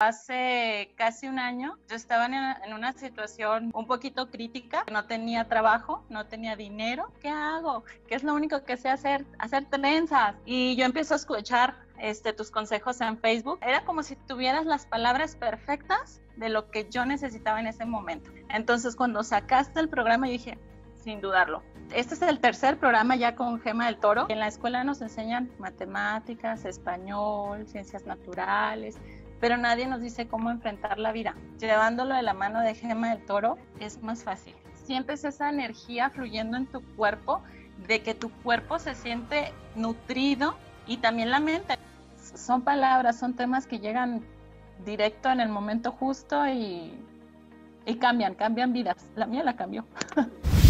Hace casi un año yo estaba en una situación un poquito crítica, no tenía trabajo, no tenía dinero. ¿Qué hago? ¿Qué es lo único que sé hacer? Hacer trenzas. Y yo empiezo a escuchar este, tus consejos en Facebook. Era como si tuvieras las palabras perfectas de lo que yo necesitaba en ese momento. Entonces cuando sacaste el programa yo dije, sin dudarlo. Este es el tercer programa ya con Gema del Toro. En la escuela nos enseñan matemáticas, español, ciencias naturales, pero nadie nos dice cómo enfrentar la vida. Llevándolo de la mano de Gema del Toro es más fácil. Siempre es esa energía fluyendo en tu cuerpo, de que tu cuerpo se siente nutrido y también la mente. Son palabras, son temas que llegan directo en el momento justo y, y cambian, cambian vidas. La mía la cambió.